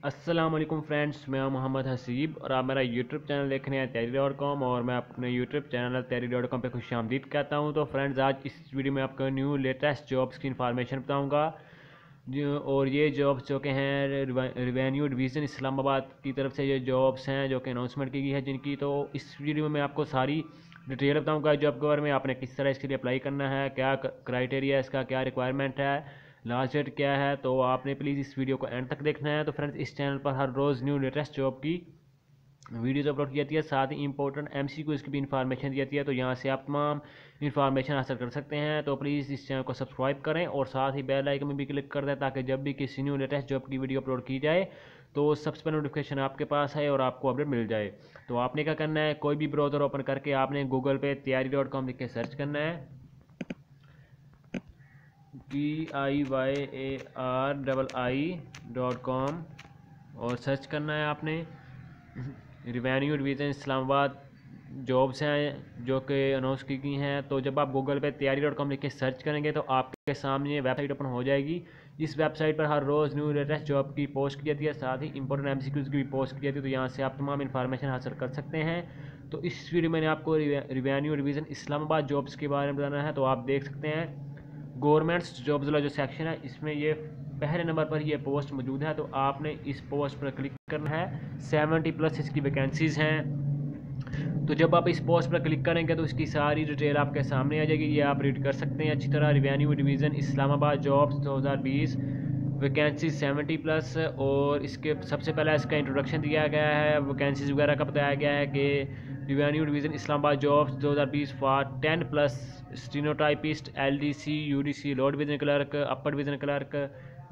अस्सलाम वालेकुम फ्रेंड्स, मैं हूँ मोहम्मद हसीब और आप मेरा यूट्यूब चैनल देख रहे हैं तैरी डॉट कॉम और मैं अपने यूट्यूब चैनल तैरी डॉट कॉम पर खुश आमदीद कहता हूँ। तो फ्रेंड्स, आज इस वीडियो में आपको न्यू लेटेस्ट जॉब्स की इन्फॉर्मेशन बताऊँगा। और ये जॉब्स जो कि हैं रिवेन्यू डिवीज़न इस्लामाबाद की तरफ़ से ये जॉब्स हैं जो कि अनाउंसमेंट की गई है जिनकी। तो इस वीडियो में मैं आपको सारी डिटेल बताऊँगा जॉब के बारे में आपने किस तरह इसके लिए अप्लाई करना है, क्या क्राइटेरिया इसका क्या रिक्वायरमेंट है। लास्ट डेट क्या है? तो आपने प्लीज़ इस वीडियो को एंड तक देखना है। तो फ्रेंड्स इस चैनल पर हर रोज़ न्यू लेटेस्ट जॉब की वीडियोज़ अपलोड की जाती है। साथ ही इंपॉर्टेंट एम सी को इसकी भी इन्फॉर्मेशन दी जाती है। तो यहाँ से आप तमाम इन्फॉर्मेशन हासिल कर सकते हैं। तो प्लीज़ इस चैनल को सब्सक्राइब करें और साथ ही बेल आइकन में भी क्लिक कर दें ताकि जब भी किसी न्यू लेटेस्ट जॉब की वीडियो अपलोड की जाए तो सबसे पहले नोटिफिकेशन आपके पास है और आपको अपडेट मिल जाए। तो आपने क्या करना है? कोई भी ब्राउज़र ओपन करके आपने गूगल पे तैयारी डॉट कॉम लिख के सर्च करना है। T I Y A R double I dot com और सर्च करना है आपने। रिवेन्यू डिवीज़न इस्लामाबाद जॉब्स हैं, जो कि अनाउंस की गई हैं। तो जब आप गूगल पे तैयारी डॉट कॉम लिख के सर्च करेंगे तो आपके सामने वेबसाइट ओपन हो जाएगी। इस वेबसाइट पर हर रोज़ न्यू लेटेस्ट जॉब की पोस्ट की जाती है, साथ ही इंपॉर्टेंट एम की भी पोस्ट की जाती है तो यहाँ से आप तमाम इन्फॉर्मेशन हासिल कर सकते हैं। तो इस वीडियो में आपको रिवेन्यू डिवीज़न इस्लामाबाद जॉब्स के बारे में बताना है तो आप देख सकते हैं। गवर्नमेंट्स जॉब्स वाला जो सेक्शन है, इसमें ये पहले नंबर पर ये पोस्ट मौजूद है तो आपने इस पोस्ट पर क्लिक करना है। सेवेंटी प्लस इसकी वैकेंसीज़ हैं। तो जब आप इस पोस्ट पर क्लिक करेंगे तो इसकी सारी डिटेल आपके सामने आ जाएगी। ये आप रीड कर सकते हैं। अच्छी तरह revenue division Islamabad jobs 2020 vacancy seventy plus और इसके सबसे पहले इसका इंट्रोडक्शन दिया गया है। वैकेंसीज वगैरह का बताया गया है कि revenue division Islamabad jobs 2020 for ten plus stenotypist LDC UDC lower division clerk upper division clerk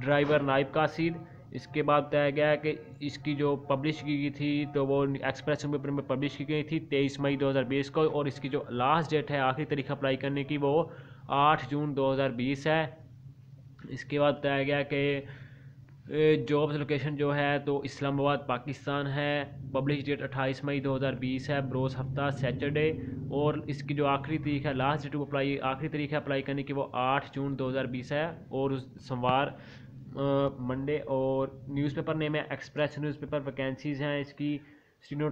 driver नाइब कासिद इसके बाद बताया गया कि इसकी जो पब्लिश की गई थी तो वो एक्सप्रेस पेपर में पब्लिश की गई थी तेईस मई 2020 को और इसकी जो लास्ट डेट है, आखिरी तारीख अप्लाई करने की, वो आठ जून 2020 है। इसके बाद बताया गया कि जॉब्स लोकेशन जो है तो इस्लामाबाद, पाकिस्तान है। पब्लिश डेट 28 मई 2020 है। बरोज़ हफ़्ता सैटरडे और इसकी जो आखिरी तारीख है लास्ट डेट टू अप्लाई आखिरी तारीख है अप्लाई करने की वो 8 जून 2020 है और उस सोमवार मंडे और न्यूज़पेपर नेम है एक्सप्रेस न्यूज़पेपर वैकेंसीज़ हैं इसकी। स्टीनो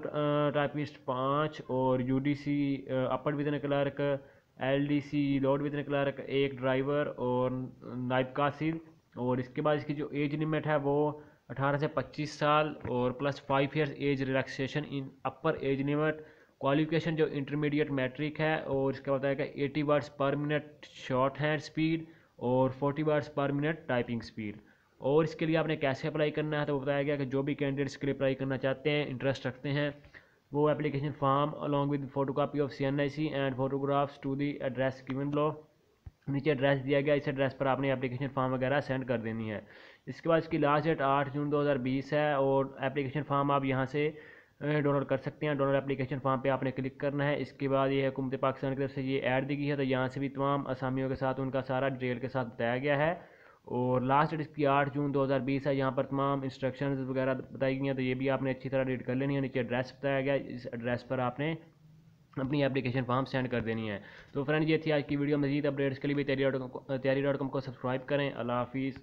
टाइपिस्ट पाँच और U D C upper division clerk L D C lower division clerk एक ड्राइवर और नाइब कासिद। और इसके बाद इसकी जो एज लिमिट है वो 18 से 25 साल और plus five years age relaxation in upper age limit qualification जो इंटरमीडिएट मैट्रिक है और इसका गया 80 words per minute shorthand speed और 40 words per minute typing speed और इसके लिए आपने कैसे अप्लाई करना है तो बताया गया कि जो भी कैंडिडेट इसके लिए अप्लाई करना चाहते हैं इंटरेस्ट रखते हैं, वो application form along with photo copy of C N I C and photographs to the address given below नीचे एड्रेस दिया गया, इस एड्रेस पर आपने एप्लीकेशन फॉर्म वगैरह सेंड कर देनी है। इसके बाद इसकी लास्ट डेट आठ जून 2020 है और एप्लीकेशन फॉर्म आप यहाँ से डाउनलोड कर सकते हैं। डाउनलोड एप्लीकेशन फॉर्म पे आपने क्लिक करना है। इसके बाद ये हुकूमत पाकिस्तान की तरफ़ से ये ऐड दी गई है। तो यहाँ से भी तमाम असामियों के साथ, उनका सारा डिटेल के साथ बताया गया है। और लास्ट डेट इसकी आठ जून 2020 है। यहाँ पर तमाम इंस्ट्रक्शन वगैरह बताई गई हैं। तो ये भी आपने अच्छी तरह रीड कर लेनी है। नीचे एड्रेस बताया गया। इस एड्रेस पर आपने अपनी एप्लीकेशन फॉर्म सेंड कर देनी है। तो फ्रेंड ये थी आज की वीडियो मजीद अपडेट्स के लिए भी तैयारी डॉट कॉम को सब्सक्राइब करें। अल्लाह हाफिज़।